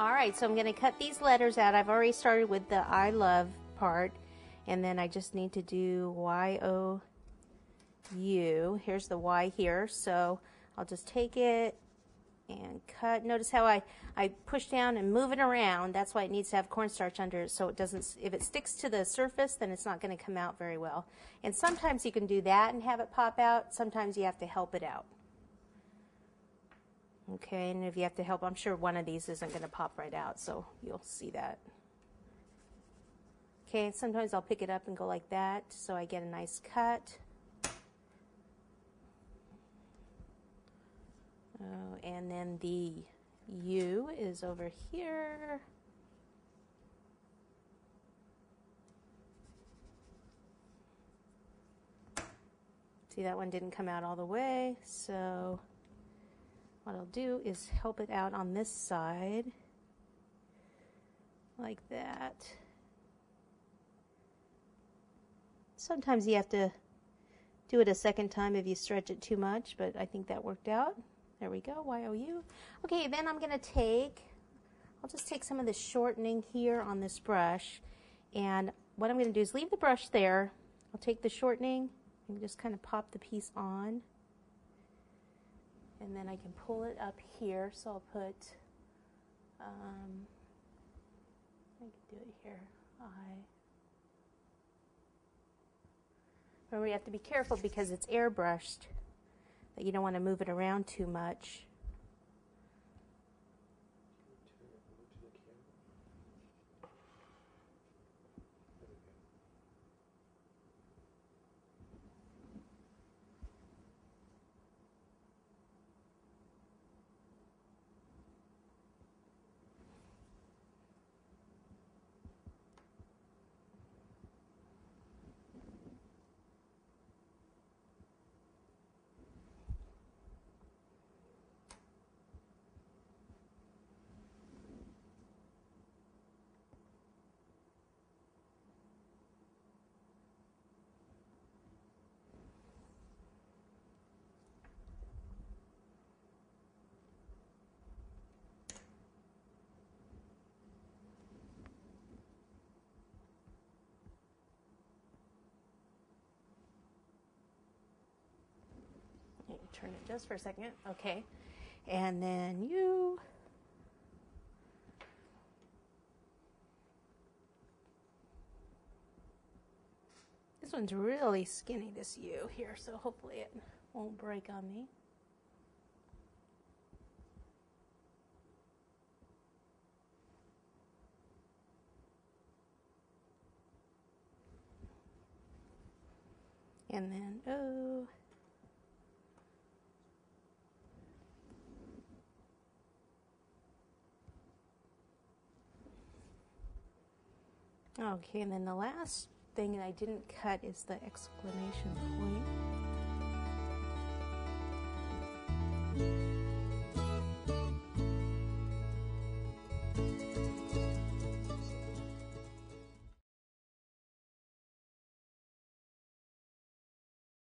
All right, so I'm going to cut these letters out. I've already started with the I love part, and then I just need to do Y-O-U. Here's the Y here, so I'll just take it and cut. Notice how I, I push down and move it around. That's why it needs to have cornstarch under it so it doesn't, if it sticks to the surface, then it's not going to come out very well. And sometimes you can do that and have it pop out. Sometimes you have to help it out. Okay, and if you have to help, I'm sure one of these isn't going to pop right out, so you'll see that. Okay, sometimes I'll pick it up and go like that so I get a nice cut. Oh, and then the U is over here. See, that one didn't come out all the way, so what I'll do is help it out on this side like that. Sometimes you have to do it a second time if you stretch it too much, but I think that worked out. There we go, Y-O-U. Okay, then I'm going to take, I'll just take some of the shortening here on this brush, and what I'm going to do is leave the brush there. I'll take the shortening and just kind of pop the piece on and then I can pull it up here. So I'll put, um, I can do it here. I. Remember, you have to be careful because it's airbrushed, that you don't want to move it around too much. Turn it just for a second. Okay. And then you. This one's really skinny, this U here, so hopefully it won't break on me. And then, oh. Okay, and then the last thing that I didn't cut is the exclamation point.